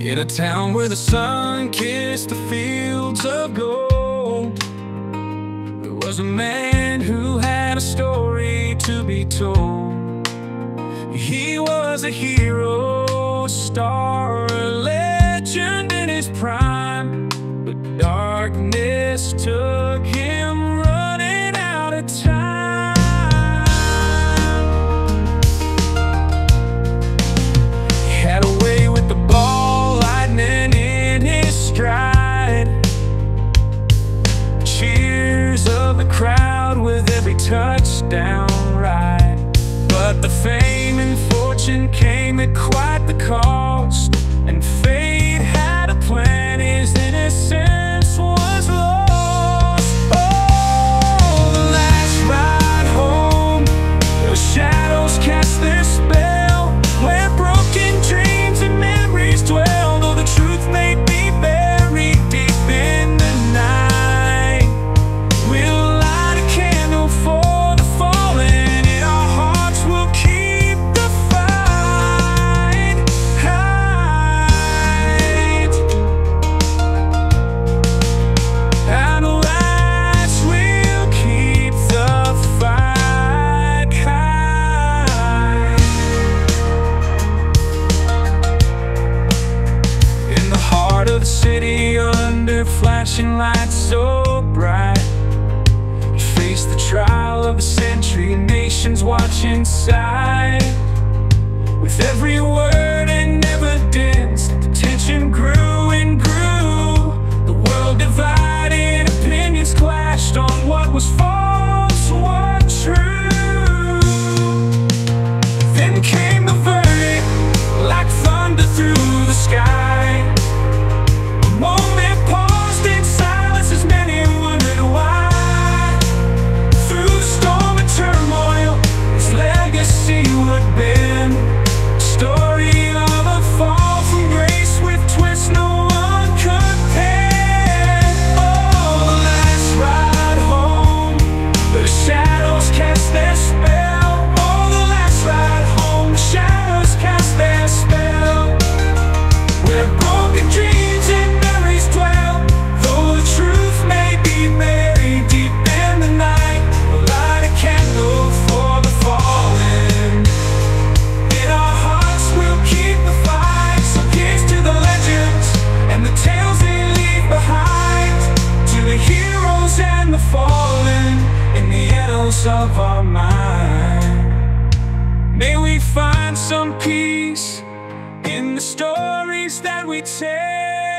In a town where the sun kissed the fields of gold There was a man who had a story to be told. He was a hero, star downright. But the fame and fortune came at quite city under flashing lights so bright. You face the trial of a century, nations watch inside. With every word and evidence, the tension grew and grew. The world divided, opinions clashed on what was far some peace in the stories that we tell.